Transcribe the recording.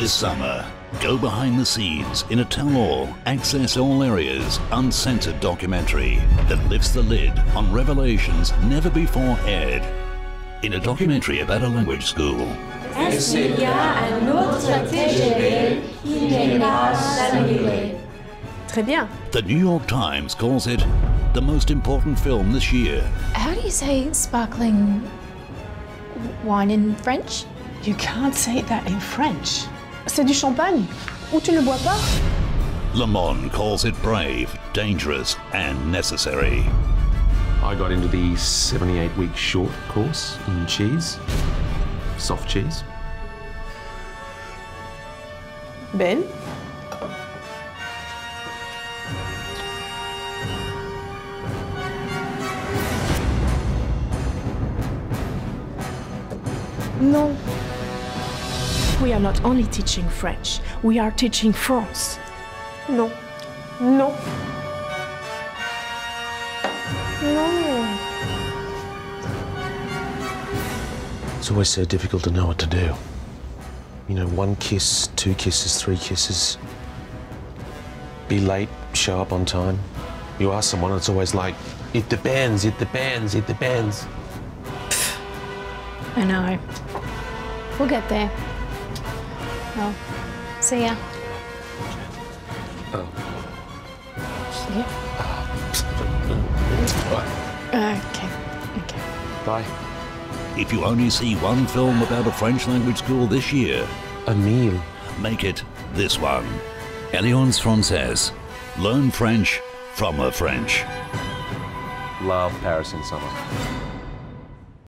This summer, go behind the scenes in a tell-all, access all areas, uncensored documentary that lifts the lid on revelations never before aired. In a documentary about a language school, Est-ce qu'il y a un autre TGV qui n'est pas annulé Très bien. the New York Times calls it the most important film this year. How do you say sparkling wine in French? You can't say that in French. C'est du champagne. Ou tu ne bois pas? Le Monde calls it brave, dangerous, and necessary. I got into the 78 week short course in cheese, soft cheese. Ben? No. We are not only teaching French, we are teaching France. Non. Non. Non. It's always so difficult to know what to do. You know, one kiss, two kisses, three kisses. Be late, show up on time. You ask someone, it's always like, it depends, it depends, it depends. I know. We'll get there. Well, see ya. Oh. Okay. Okay. Bye. If you only see one film about a French language school this year, A meal. make it this one. Alliance Française. Learn French from a French. Love Paris in summer.